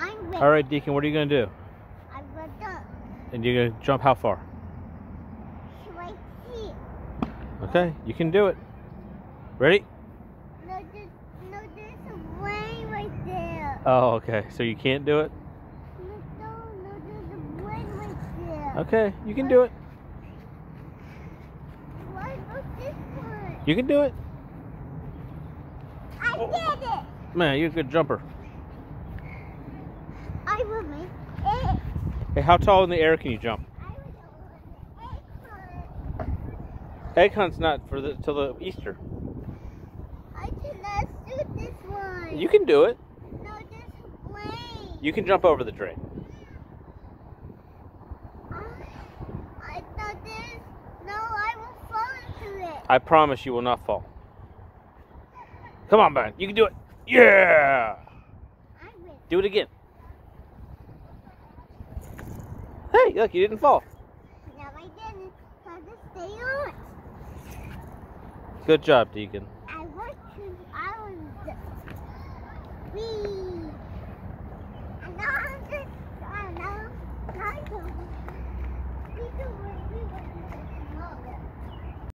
I'm. All right, Deacon, what are you going to do? I'm ready. to And you're going to jump how far? Right here. Okay, you can do it. Ready? No, there's, no, there's a way right there. Oh, okay. So you can't do it? No, no, no, there's a way right there. Okay, you can do it. What about this one? You can do it. I Oh. did it. Man, you're a good jumper. I will make it. Hey, how tall in the air can you jump? Egg hunt's not for the till the Easter. I cannot do this one. You can do it. No. You can jump over the drain. I, I thought this. No, I will fall into it. I promise you will not fall. Come on, man. You can do it. Yeah! Do it again. Hey, look, you didn't fall. No, I didn't. So just stay on. Good job, Deacon. I want to. I was.